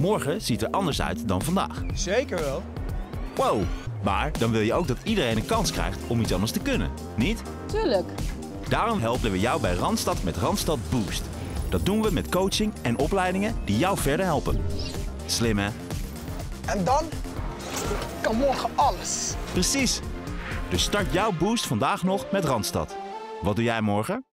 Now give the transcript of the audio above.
Morgen ziet er anders uit dan vandaag. Zeker wel. Wow, maar dan wil je ook dat iedereen een kans krijgt om iets anders te kunnen, niet? Tuurlijk. Daarom helpen we jou bij Randstad met Randstad Boost. Dat doen we met coaching en opleidingen die jou verder helpen. Slim hè? En dan kan morgen alles. Precies. Dus start jouw boost vandaag nog met Randstad. Wat doe jij morgen?